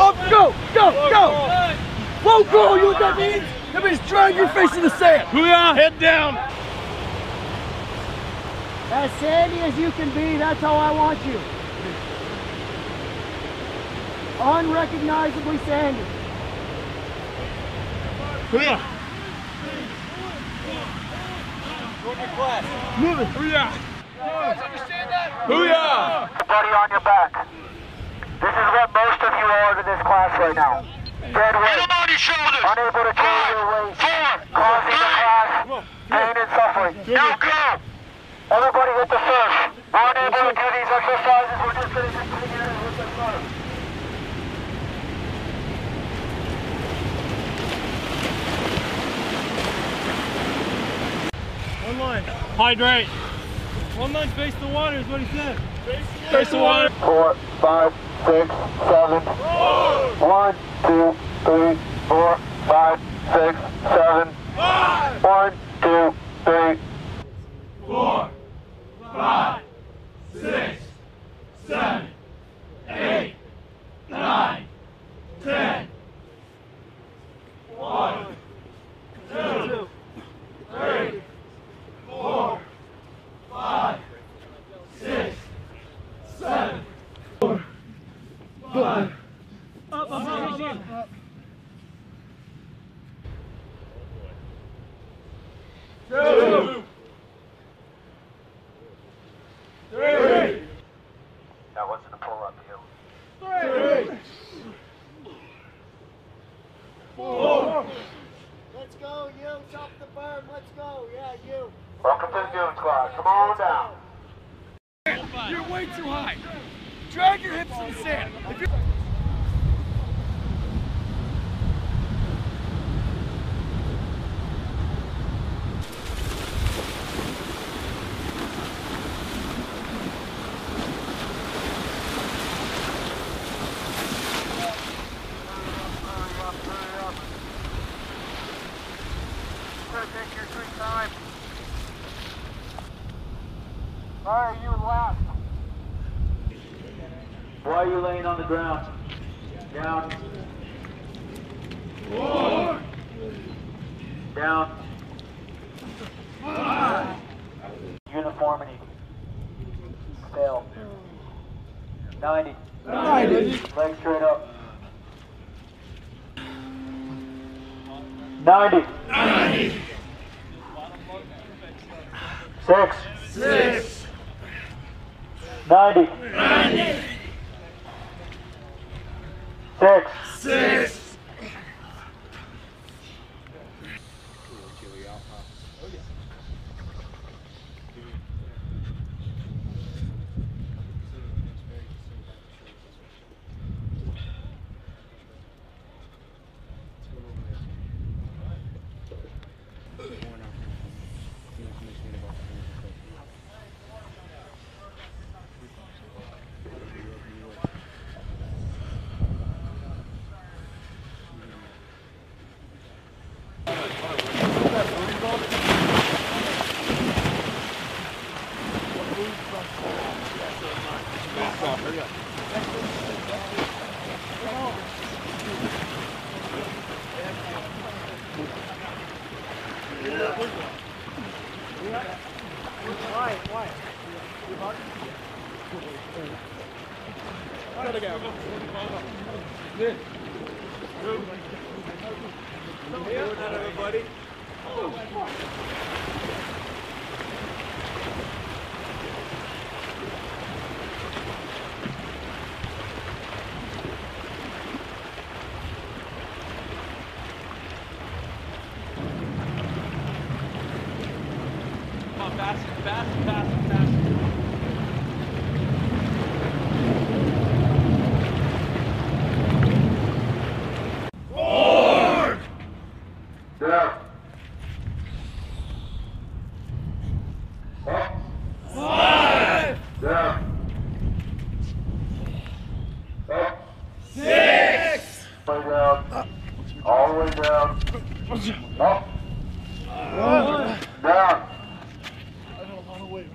Up, go, go, go. Whoa, go, you know what that means? That means drag your face in the sand. Hooyah! Head down! As sandy as you can be, that's how I want you. Unrecognizably sandy. Hooyah! Move it! Hooyah! Hooyah! Buddy on your back. This is what most of you are to this class right now. Dead weight. on your shoulders. Unable to carry your weight. Four. Causing the class pain and suffering. Now go. Everybody hit the surf. We're unable to do these exercises. We're just going to continue to hit the surf. One line. Hydrate. One line face the water is what he said. Face the water. Four, five, six, seven. One, two, three, four, five, six, seven. One, two, three. Four, five, six, seven, eight, nine, ten. One, two, three, four, five, six, seven, four, five. Up, up, up, up, up. Two. Three. That wasn't a pull up, you. Three. Four. Let's go, you. Top the berm. Let's go. Yeah, you. Welcome to the Goon Squad. Come on down. You're way too high. Drag your hips in the sand. If you're- Take your sweet time. Alright, you last. Why are you ground? Down. Four. Down. Five. Uniformity. Fail. 90. 90. Legs straight up. 90. 90. Six. Six. 90. 90. Six. Six. Come on, faster, faster, faster, faster. Down. Up. Five. Down. Up. Six. Way down. All the way down. Up. Down. All the way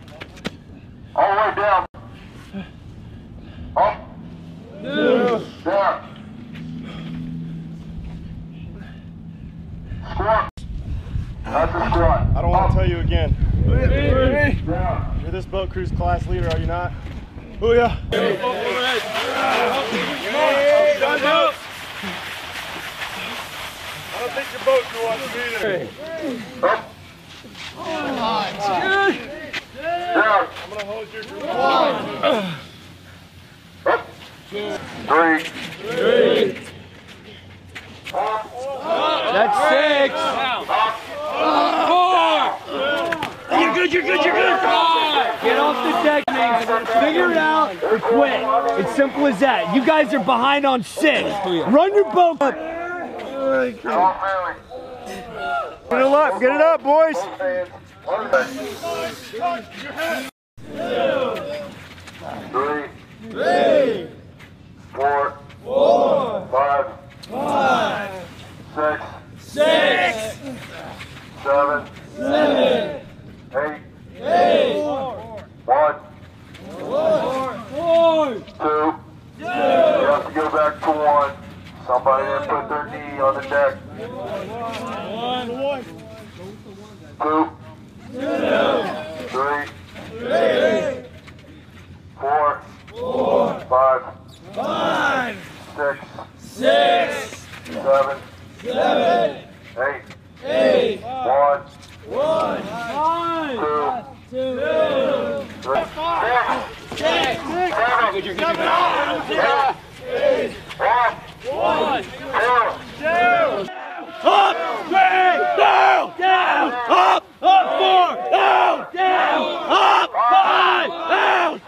down. Up. boat crew's class leader, are you not? Oh yeah. I don't think your boat crew wants to be there. Down. I'm gonna hold your crew. Three. That's six. You're good, you're good, you're good. Get off the deck, man. Figure it out or quit. It's simple as that. You guys are behind on six. Run your boat up. All friendly. Get it up, get it up, boys. One Three. Four. Four. Five. Five. Six. Six. Seven. Seven. Eight. Eight. One. Two. You have to go back to one. Somebody didn't put their knee on the deck. Two. Three. Four. Five. Six. Seven. Eight. One. Two. Three. Six. Seven. Eight. One. Two. Up, three, down, down, up, up, four, down, down, up, five, down.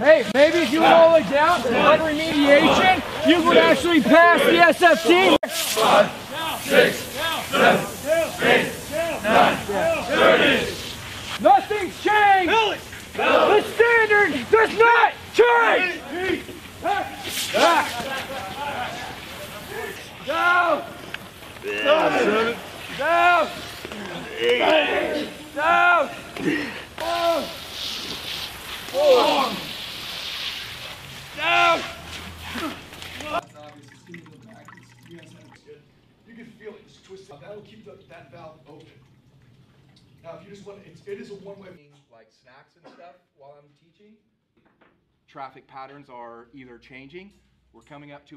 Hey, maybe if you went all the way down for remediation, you would actually pass the SFT. Nothing's changed. The standard does not change. Down. Down. Down. Down. Down. You can feel it just twist out. That'll keep the, that valve open. Now, if you just want, it's, it is a one-way. like snacks and stuff while I'm teaching. Traffic patterns are either changing, we're coming up to.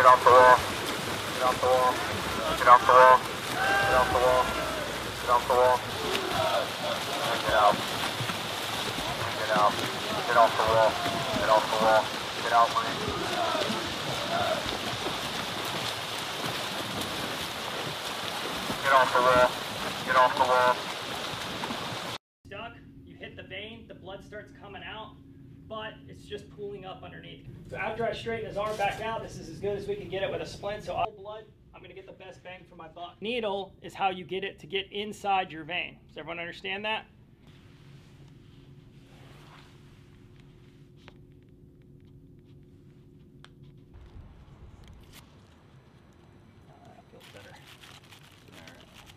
Get off the wall. Get off the wall. Get off the wall. Get off the wall. Get off the wall. And get out. And get out. Get off the wall. Get off the wall. Get out, Marine. Get off the wall. Get off the wall. stuck, you hit the vein, the blood starts coming out, but it's just pooling up underneath. So after I straighten his arm back out, this is as good as we can get it with a splint. So all blood, I'm gonna get the best bang for my buck. Needle is how you get it to get inside your vein. Does everyone understand that?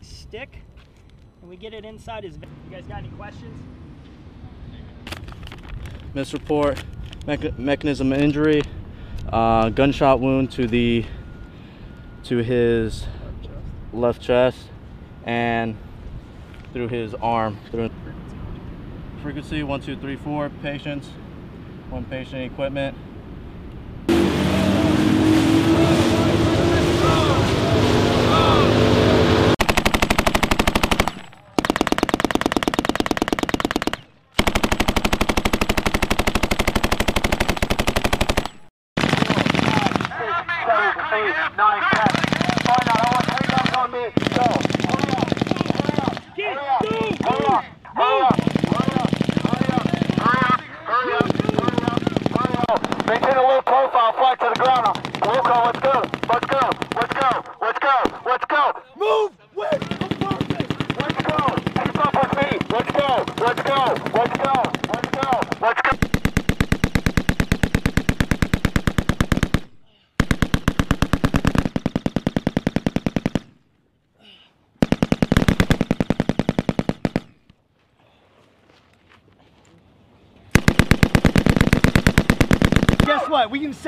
Stick, and we get it inside his vein. You guys got any questions? misreport, mecha- mechanism of injury, uh, gunshot wound to the to his left chest and through his arm. Through frequency one two three four patients, one patient equipment.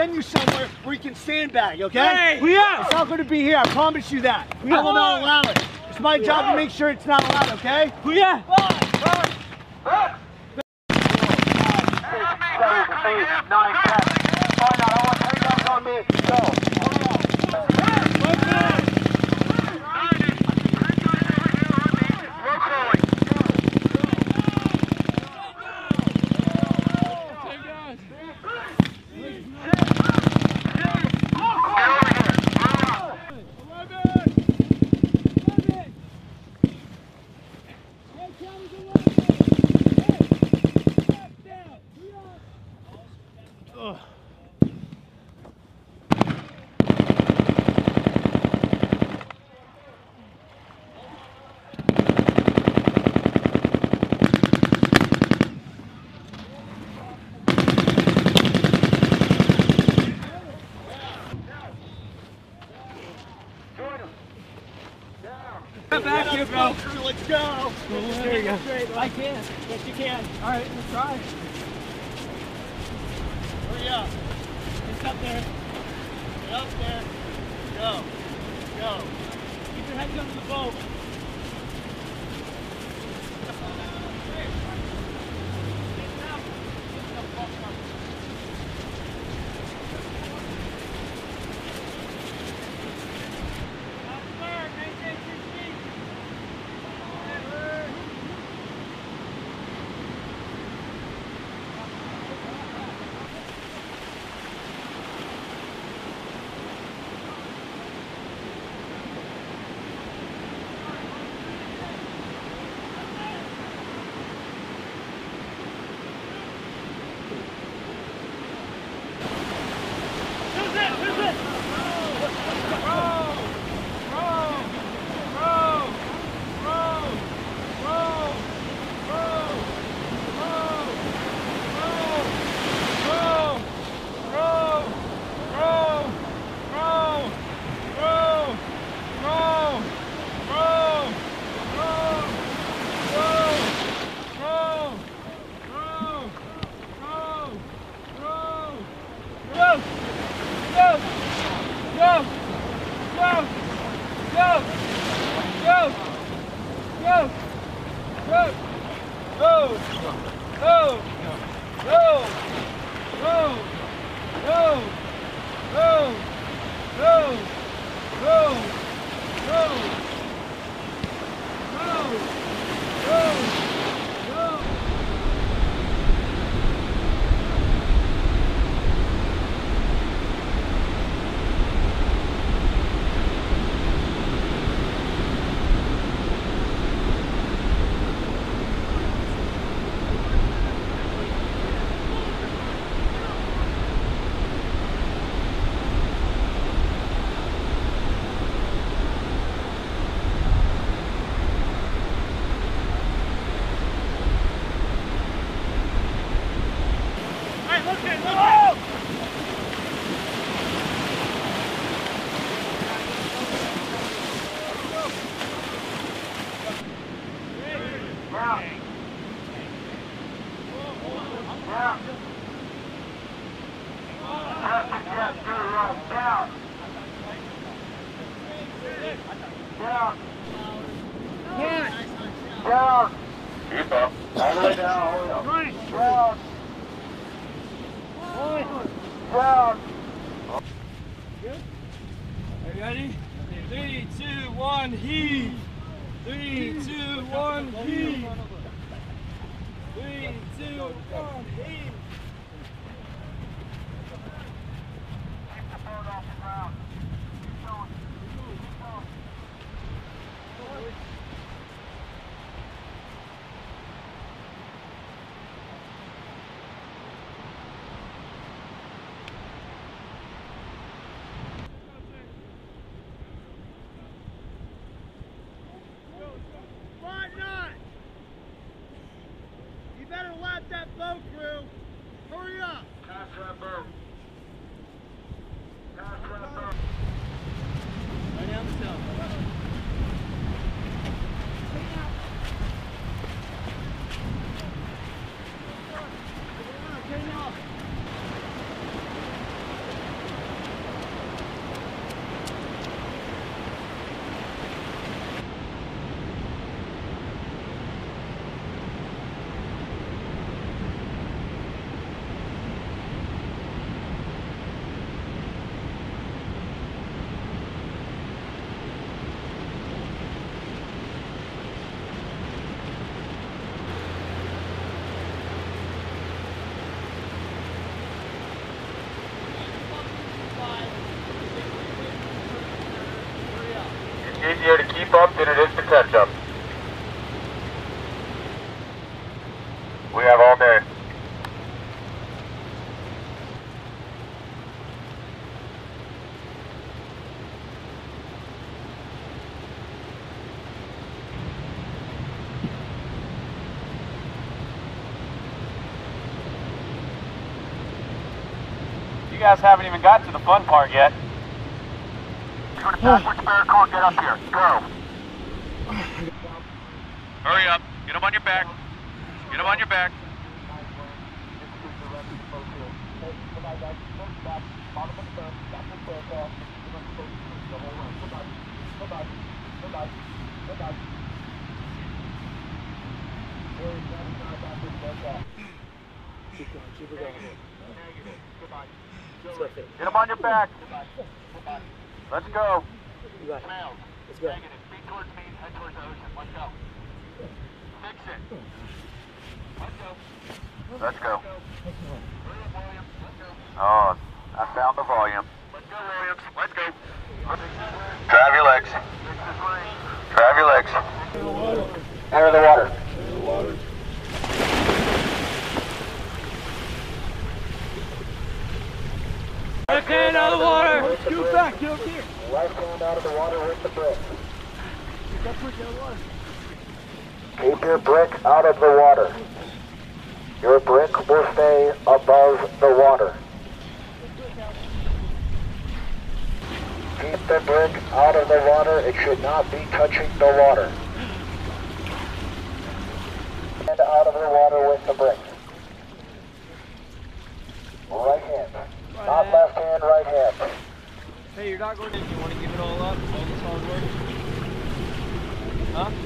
What? We can send you somewhere where you can sandbag, okay? Hey! We are. It's not going to be here. I promise you that. We will not allow it. It's my job to make sure it's not allowed, okay? We seven, eight, nine, ten. Find out. I want three guns on me. Go. Back here, bro. Let's go. Go. I can. Yes, you can. All right, let's try. Keep up than it is to catch up. We have all day. You guys haven't even got to the fun part yet. Want to backwards and get up here. Go. Hurry up. Get them on your back. Get them on your back. Get them on your back. Let's go. Let's go. Negative. Feet towards me, head towards the ocean. Let's go. Fix. Let's go. Let's go. Oh, I found the volume. Let's go, Williams. Let's go. Drive your legs. Drive your legs. Enter the water. Left hand out of the water. Scoot back, get up here. Right hand out of the water with the brick. Get that brick out of the water. Keep your brick out of the water. Your brick will stay above the water. Keep the brick out of the water. It should not be touching the water. And out of the water with the brick. Right hand. Not left hand, right hand. Hey, you're not going to. You want to give it all up? All this hard work? Huh?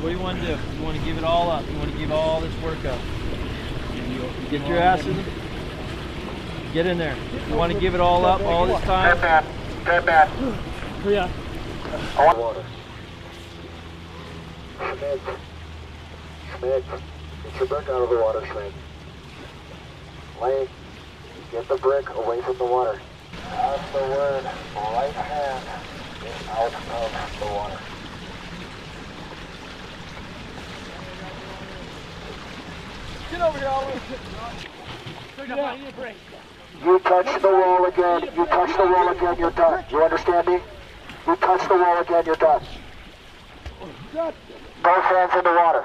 What do you want to do? You want to give it all up? You want to give all this work up? Get your ass in. Get in there. You want to give it all up all this time? Dead man. Dead man. Hurry up. I want water. Schmidt. Schmidt. Get your brick out of the water, Schmidt. Lane. Get the brick away from the water. That's the word. Right hand is out of the water. Get over here, Oliver. Yeah. You touch the wall again. You touch the wall again, you're done. You understand me? You touch the wall again, you're done. Both hands in the water.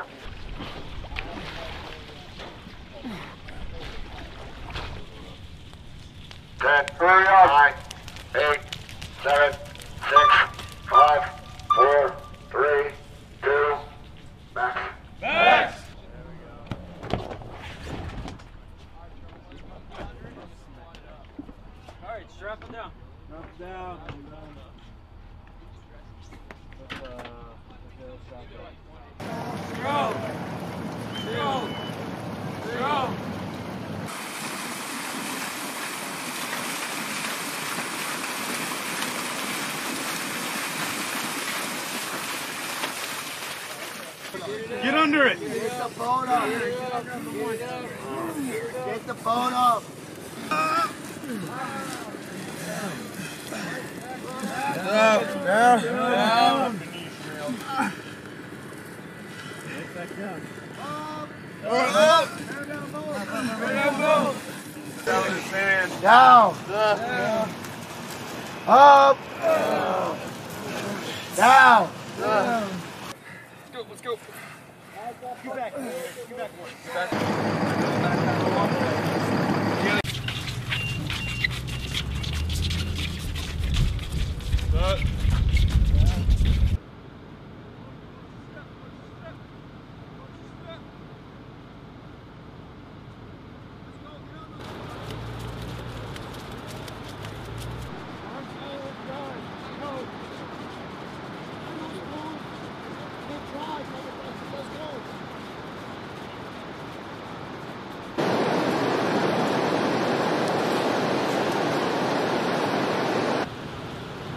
Ten, nine, eight,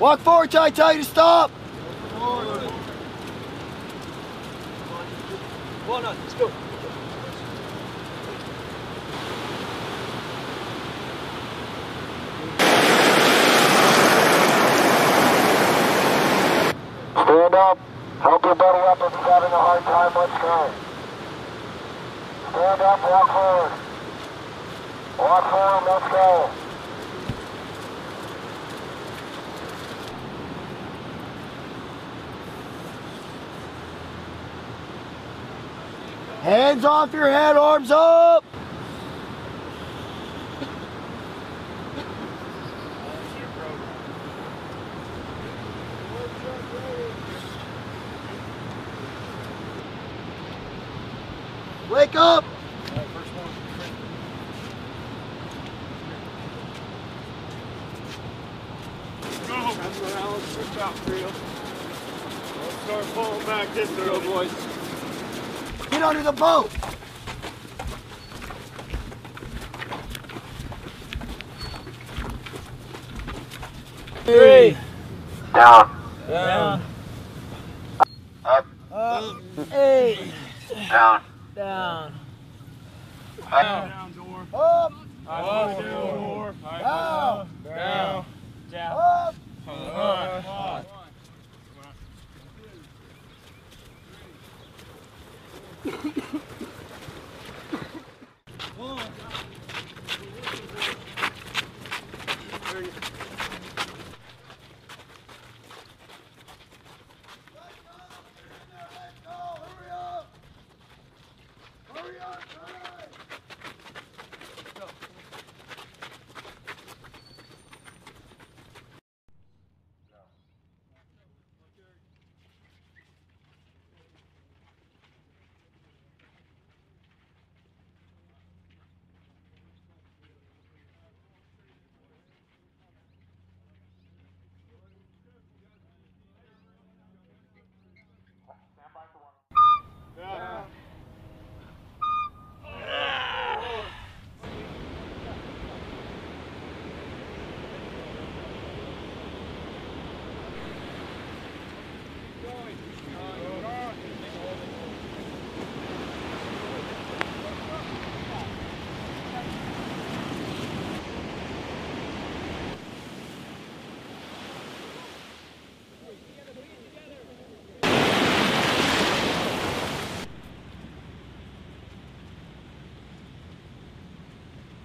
Walk forward till I tell you to stop. Stand up. Help your buddy up if he's having a hard time. Let's go. Stand up. Walk forward. Walk forward. Let's go. Hands off your head, arms up. Wake up. You. Let's start pulling back this early. boys. Get under the boat. Three. Down. Down. Up. Up. Eight. Down. Down. Up. Down, door. Up. Up, door. Down. Down. Down. Up. Up.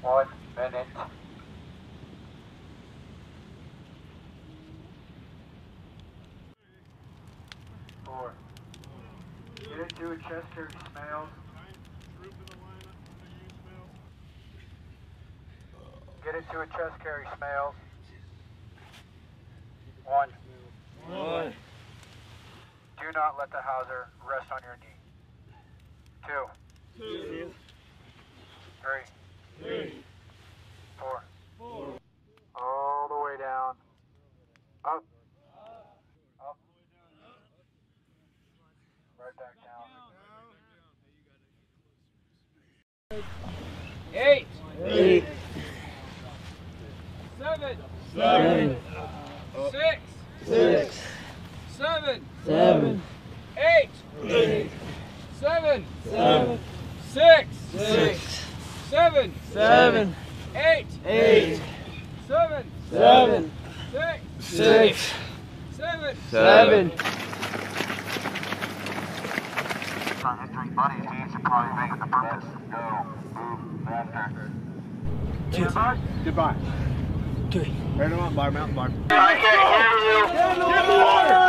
One minute. Four. Get into a chest carry smells. Get into a chest carry smells. One. One. Do not let the hawser Eight. Eight. Seven. Seven. Six. Six. Seven. Seven. Eight. Eight. Seven. Seven. Six. Six. Seven. Seven. Eight. Eight. Seven. Seven. Six. Six. Seven. Seven. Should probably make the purpose. Go. Move. Goodbye. Goodbye. Three. Right on, bar, mountain bar. I can't hear you. Get in the water!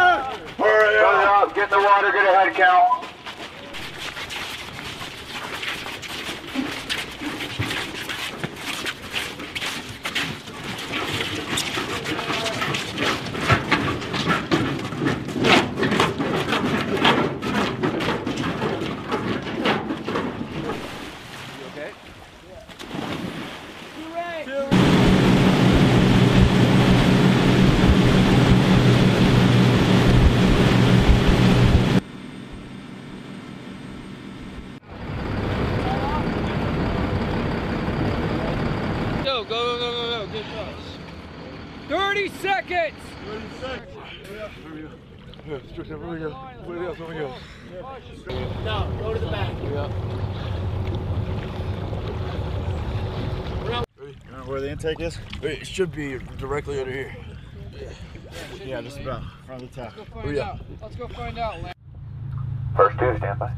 Hurry up! Get in the water, get a head count. Go, go, go, go, go, go. Good shots. 30 seconds. No, go to the back. Where the intake is? It should be directly under here. Yeah, just about. Front of the top. Let's go find out. Let's go find out. First two, stand by.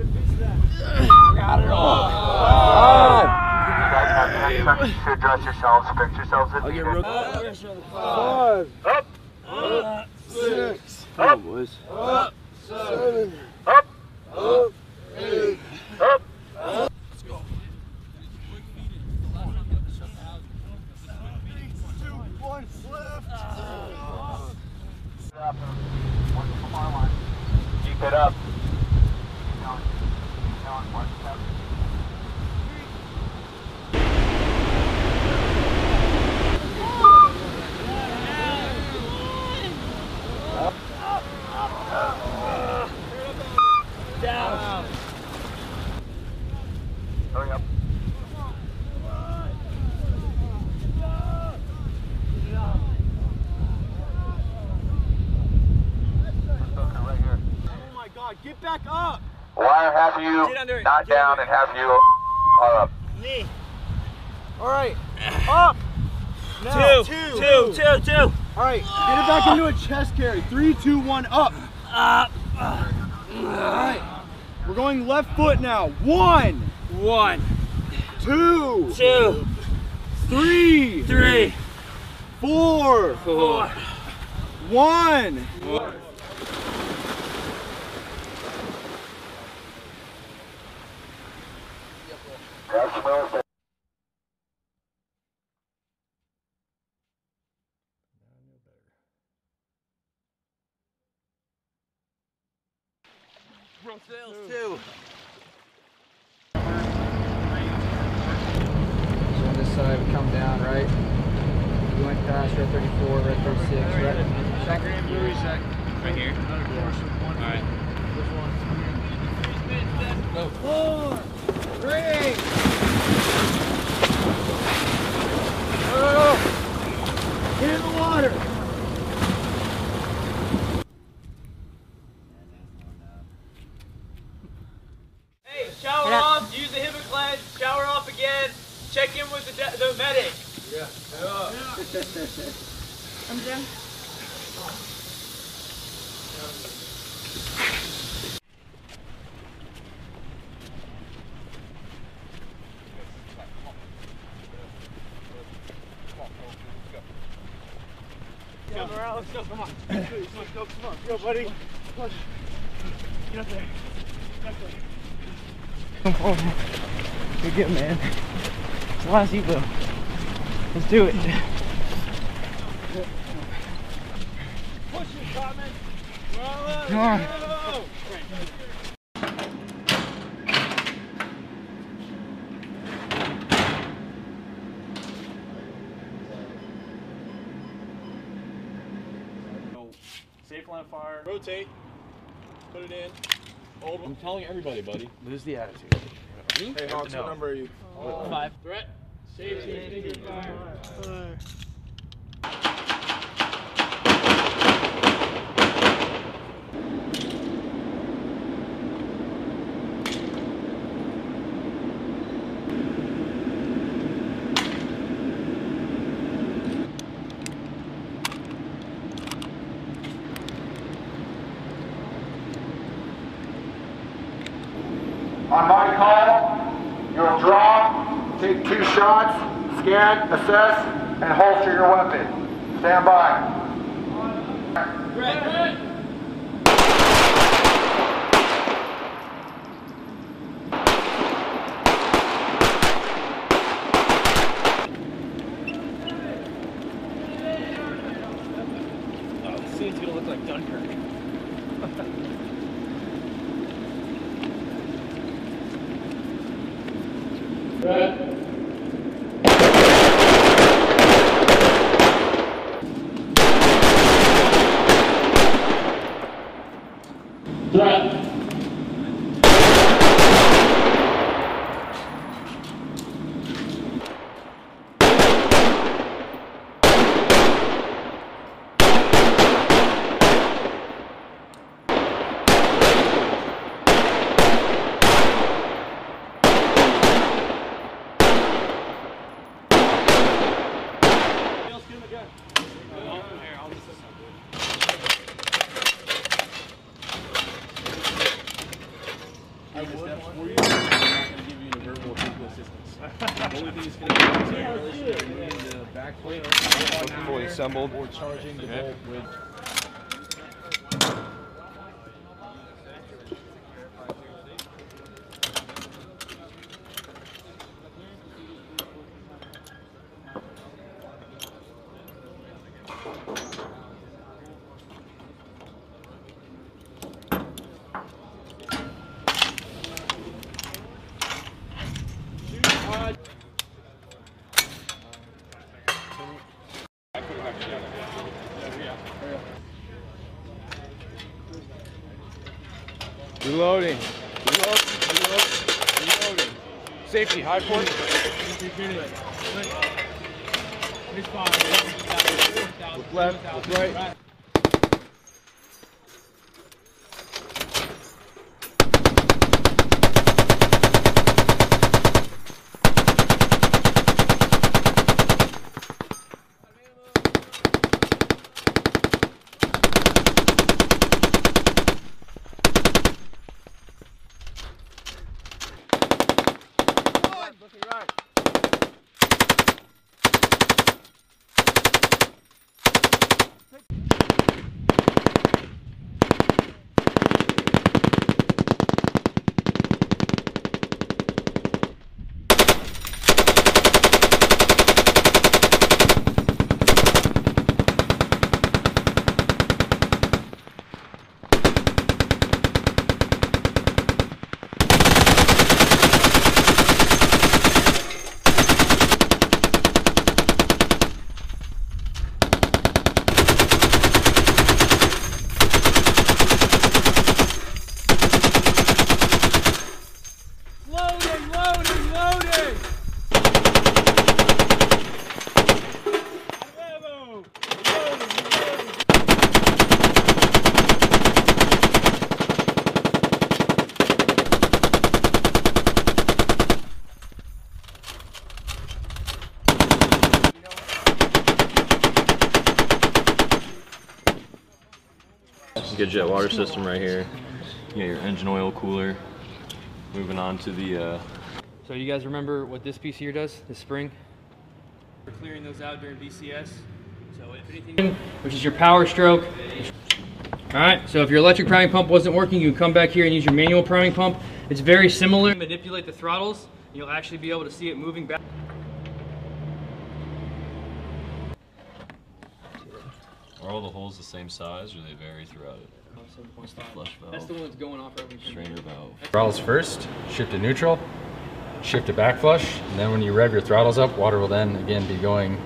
You guys have 10 seconds to address yourselves. Fix yourselves if needed. Five. Up. Six. Up. boys. Seven. Up. Up. Eight. Up. Keep it up. Keep going. Keep going. One step. Hurry up. Right here. Oh my god, get back up! Wire have you Get under it. not Get down under and have you are up. Knee. Alright, up! Now, two, two, two, two. Alright, get it back into a chest carry. Three, two, one, up. Up. Alright, we're going left foot now. One. One. Two. Two. Three. Three. Four. Four. One. Grab Two. So on this side, we come down, right? We went past red 34, red 36, right? Zach, where is Zach? Right here. Alright. Which one? Go. Four, three, Get in the water. shower off, use the HIPAA cleanse, shower off again, check in with the, de- the medic. I'm done. Come around, let's go, come on. Let's go, come on. Go, buddy. Push. Get up there. Get up there. Come on. You're good, man. It's the last though. Let's do it. Push it. Come on. Safe line of fire. Rotate. Put it in. Hold I'm telling everybody, buddy. Lose the attitude. Hey, Hawks, what number are you? Five. Threat. Safety. fire. On my call, you'll draw, take two shots, scan, assess, and holster your weapon. Stand by. Oh, the scene's gonna look like Dunkirk. I would for you. I'm not going to give you any verbal technical assistance. The only thing that's going to be is moving the back plate fully assembled or charging the bolt with. Reloading. Reload, reload, reloading. Safety, high point. Look left, look right. Looking right. Good jet water system right here. You got your engine oil cooler. Moving on to the. Uh, So you guys remember what this piece here does? This spring? We're clearing those out during BCS. So if anything, which is your power stroke. All right. So if your electric priming pump wasn't working, you can come back here and use your manual priming pump. It's very similar. Manipulate the throttles. You'll actually be able to see it moving back. are all the holes the same size, or they vary throughout it? Flush valve. That's the one that's going off every Strainer valve. Throttles first, shift to neutral, shift to back flush, and then when you rev your throttles up, water will then again be going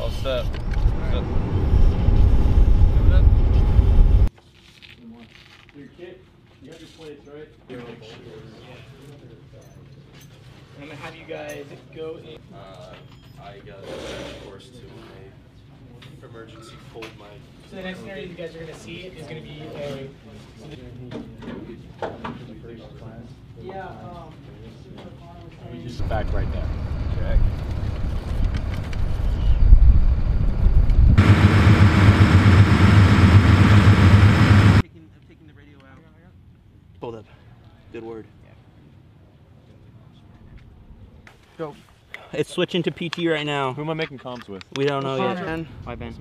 All set. Your kit, you have your plates, right? I'm gonna have you guys go in. Uh, I got a course to my emergency pulled my. So the next scenario you guys are gonna see is gonna be a. Yeah, um. Just back right there. Okay. Hold up. Good word. Go. It's switching to PT right now. Who am I making comms with? We don't know yet. Connor. My band.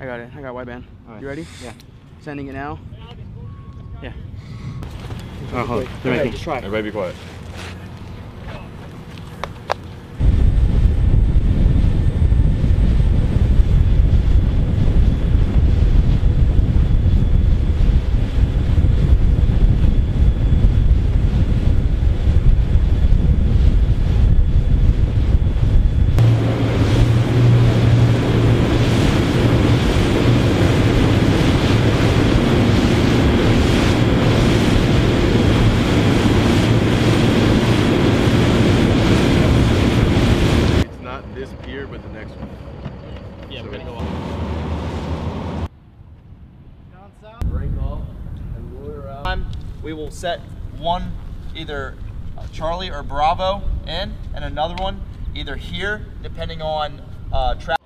I got it. I got wideband. Alright. You ready? Yeah. Sending it now. Yeah. Oh, hold on. They're Okay, making- just try. Everybody be quiet. It's not this pier, but the next one. Yeah, So we're gonna go Break off and lure out. time we will set one either uh, Charlie or Bravo in, and another one either here, depending on uh, traffic.